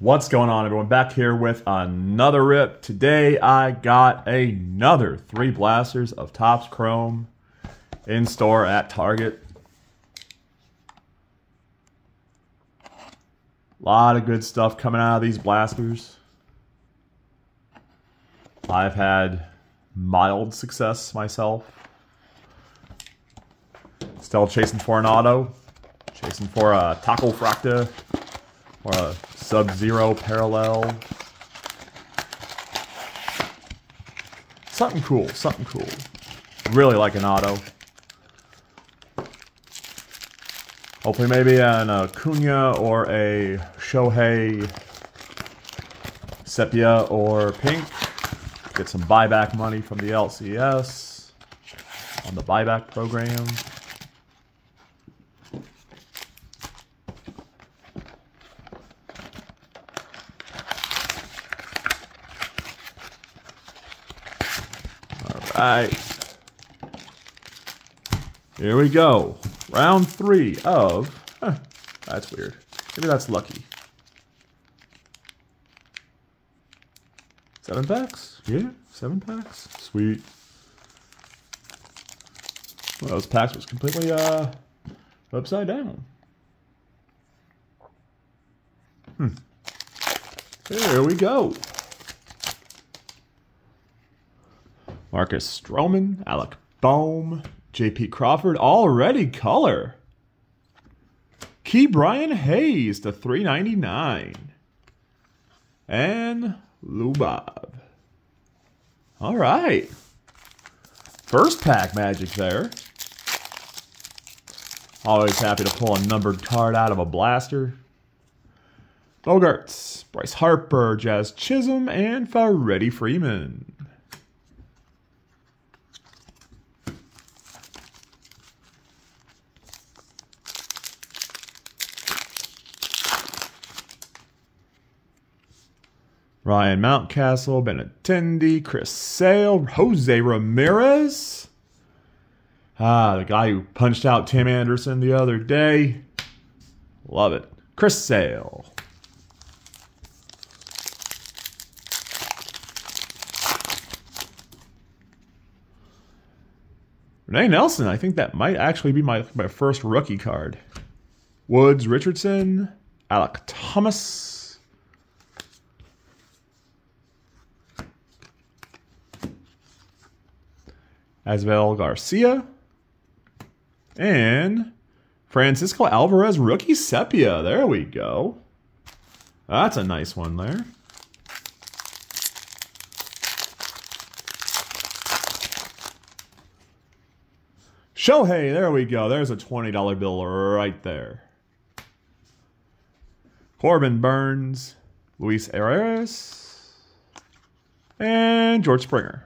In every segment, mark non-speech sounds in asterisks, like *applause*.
What's going on, everyone? Back here with another rip. Today I got another three blasters of Topps Chrome in store at Target. A lot of good stuff coming out of these blasters. I've had mild success myself. Still chasing for an auto. Chasing for a Taco Fractor or a Sub-Zero Parallel. Something cool, something cool. Really like an auto. Hopefully maybe an Acuna or a Shohei Sepia or Pink. Get some buyback money from the LCS on the buyback program. Right. Here we go. Round three of... Huh, that's weird. Maybe that's lucky. Seven packs? Yeah, seven packs. Sweet. Well, those packs was completely uh, upside down. Hmm. There we go. Marcus Stroman, Alec Bohm, J.P. Crawford, already color. Ke'Bryan Hayes to 399. And Lubov. All right. First pack magic there. Always happy to pull a numbered card out of a blaster. Bogaerts, Bryce Harper, Jazz Chisholm, and Freddie Freeman. Ryan Mountcastle, Benintendi, Chris Sale, Jose Ramirez. Ah, the guy who punched out Tim Anderson the other day. Love it. Chris Sale. Ryne Nelson, I think that might actually be my, my first rookie card. Woods Richardson, Alek Thomas, Asvel Garcia, and Francisco Alvarez rookie sepia. There we go. That's a nice one there. Shohei, there we go. There's a $20 bill right there. Corbin Burnes, Luis Arraez, and George Springer.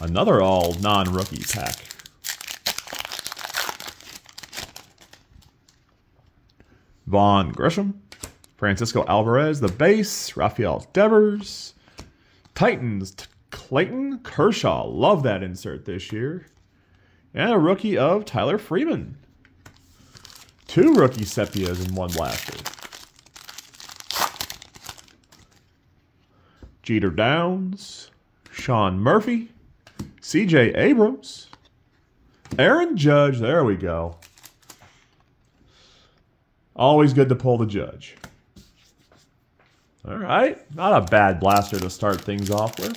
Another all non-rookie pack. Vaughn Grissom, Francisco Alvarez, the base, Rafael Devers, Titans, Clayton Kershaw. Love that insert this year. And a rookie of Tyler Freeman. Two rookie sepias in one blaster. Jeter Downs, Sean Murphy, CJ Abrams. Aaron Judge. There we go. Always good to pull the judge. All right. Not a bad blaster to start things off with.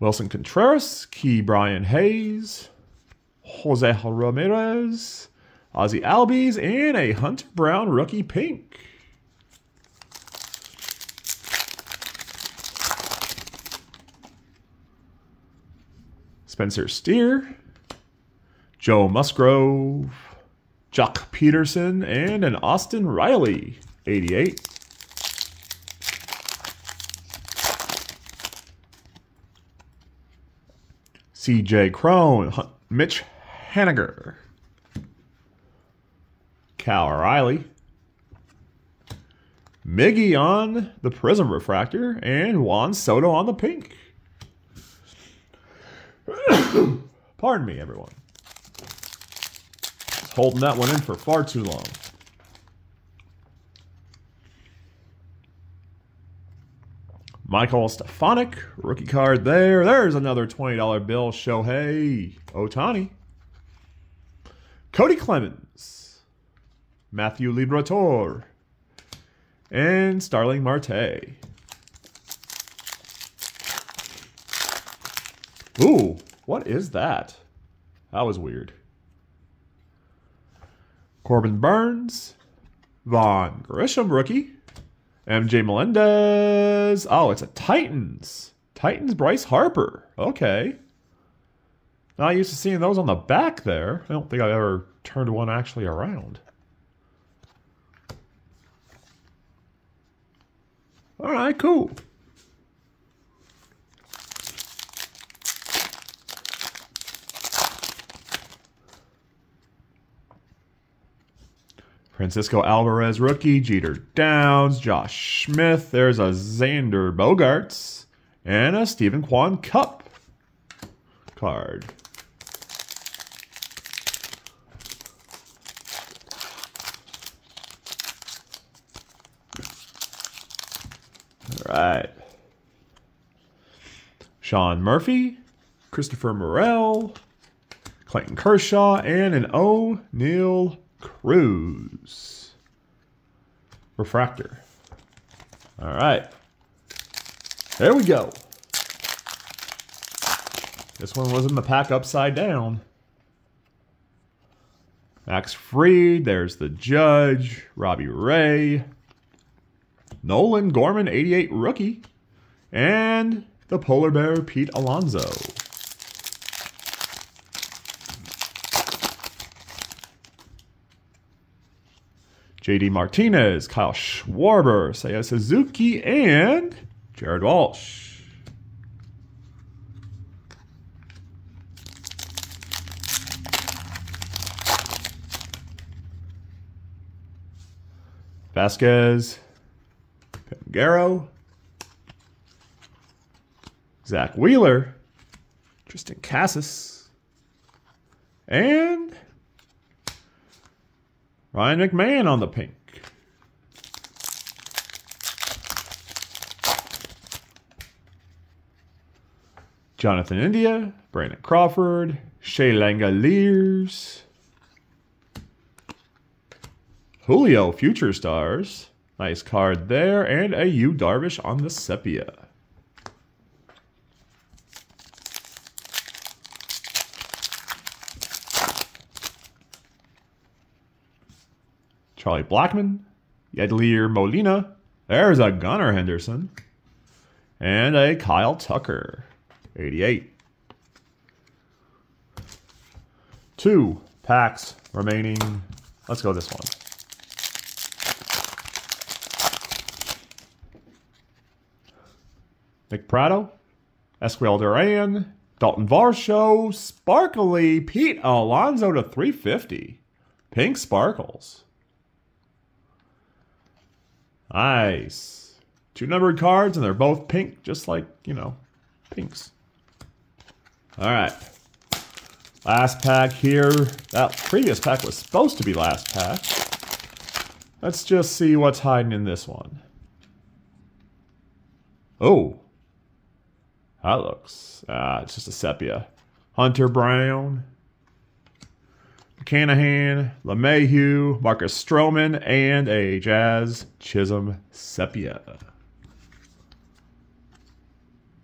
Willson Contreras, Ke'Bryan Hayes, Jose Ramirez, Ozzy Albies, and a Hunter Brown rookie pink. Spencer Steer, Joe Musgrove, Joc Pederson, and an Austin Riley, 88. CJ Cron, Mitch Haniger, Cal Raleigh, Miggy on the Prism Refractor, and Juan Soto on the pink. *coughs* Pardon me, everyone. Holding that one in for far too long. Michael Stefanic, rookie card there. There's another $20 bill. Shohei Ohtani. Cody Clemens. Matthew Liberatore. And Starling Marte. Ooh, what is that? That was weird. Corbin Burnes, Vaughn Grissom, rookie. MJ Melendez. Oh, it's a Titans. Titans Bryce Harper. Okay. Not used to seeing those on the back there. I don't think I've ever turned one actually around. All right, cool. Francisco Alvarez rookie, Jeter Downs, Josh Smith. There's a Xander Bogaerts and a Steven Kwan Cup card. All right. Sean Murphy, Christopher Morel, Clayton Kershaw, and an Oneil Cruz. Refractor. All right. There we go. This one was in the pack upside down. Max Fried, there's the Judge, Robbie Ray, Nolan Gorman, 88 rookie, and the Polar Bear, Pete Alonso. JD Martinez, Kyle Schwarber, Seiya Suzuki, and Jared Walsh. Vasquez, Pangaro, Zack Wheeler, Triston Casas, and Ryan McMahon on the pink. Jonathan India, Brandon Crawford, Shea Langeliers, Julio Future Stars. Nice card there. And a Yu Darvish on the Sepia. Charlie Blackmon, Yadier Molina. There's a Gunnar Henderson. And a Kyle Tucker, 88. Two packs remaining. Let's go this one. Nick Pratto, Ezequiel Duran, Dalton Varsho, Sparkly, Pete Alonso to 350. Pink Sparkles. Nice. Two numbered cards, and they're both pink, just like, you know, pinks. All right. Last pack here. That previous pack was supposed to be last pack. Let's just see what's hiding in this one. Oh. That looks... Ah, it's just a sepia. Hunter Brown. Canahan, LeMahieu, Marcus Stroman, and a Jazz Chisholm Sepia.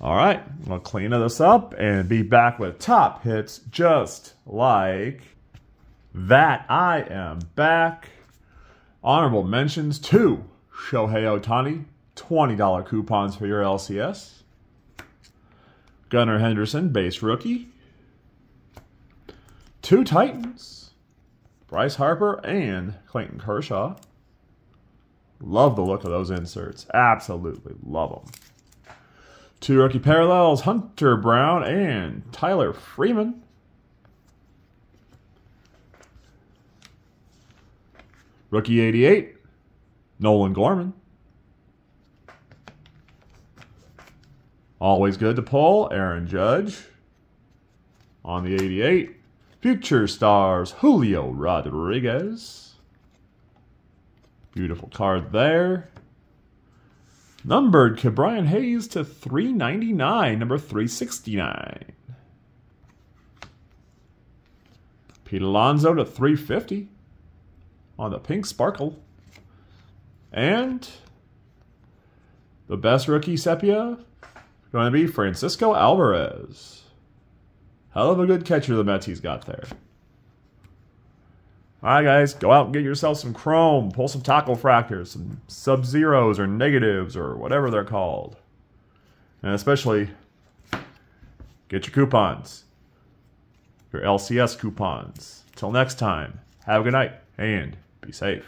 All right, we'll clean this up and be back with top hits just like that. I am back. Honorable mentions to Shohei Ohtani, $20 coupons for your LCS. Gunnar Henderson, base rookie. Two Titans. Bryce Harper and Clayton Kershaw. Love the look of those inserts. Absolutely love them. Two rookie parallels, Hunter Brown and Tyler Freeman. Rookie 88, Nolan Gorman. Always good to pull, Aaron Judge on the 88. Future Stars, Julio Rodriguez. Beautiful card there. Numbered Ke'Bryan Hayes to 399, number 369. Pete Alonso to 350 on the pink sparkle. And the best rookie sepia going to be Francisco Alvarez. Hell of a good catcher the Mets he's got there. All right, guys, go out and get yourself some chrome. Pull some taco fractors, some sub-zeros or negatives or whatever they're called. And especially, get your coupons. Your LCS coupons. Till next time, have a good night and be safe.